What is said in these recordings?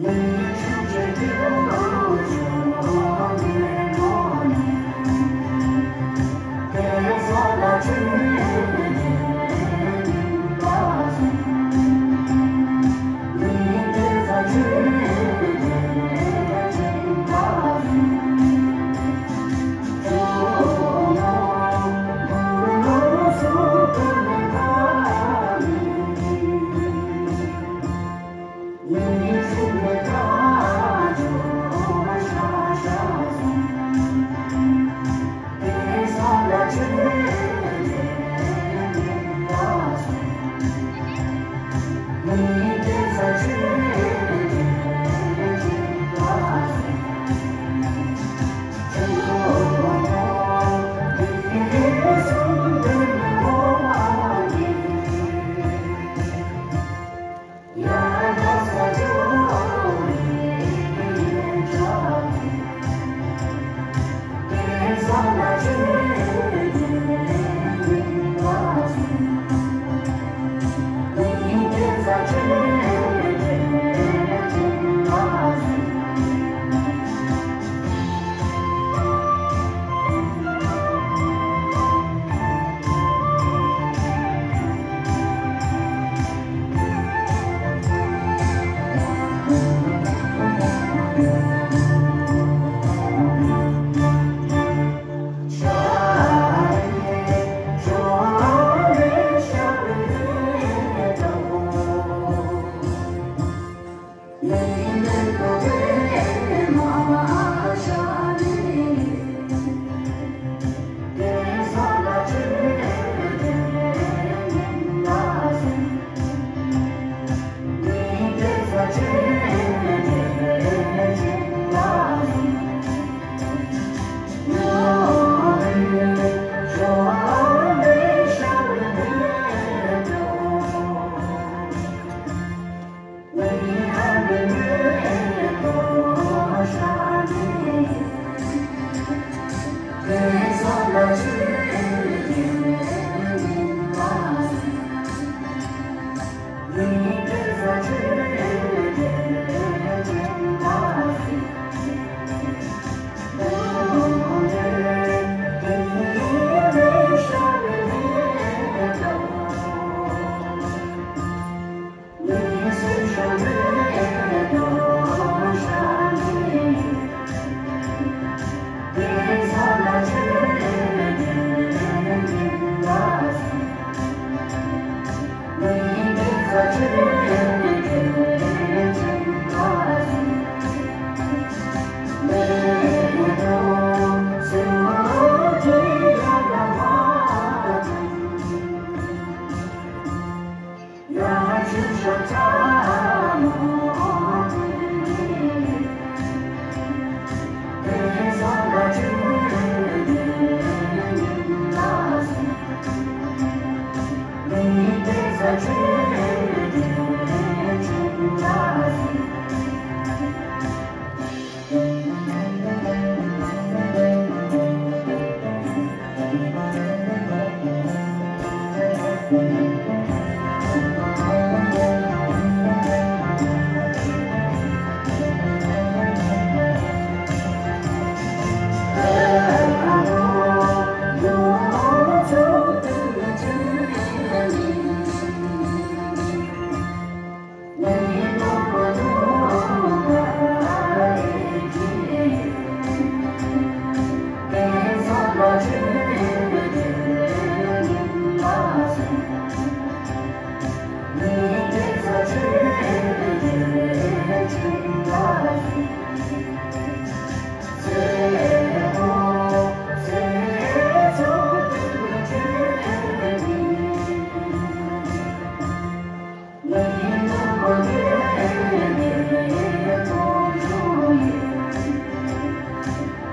Let 那枝头。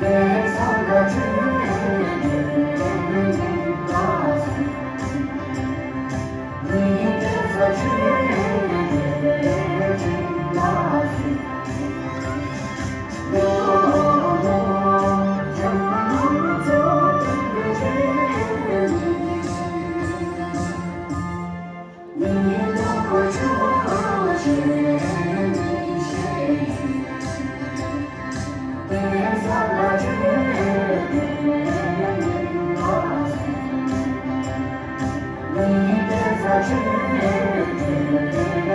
Yeah.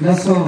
Gracias.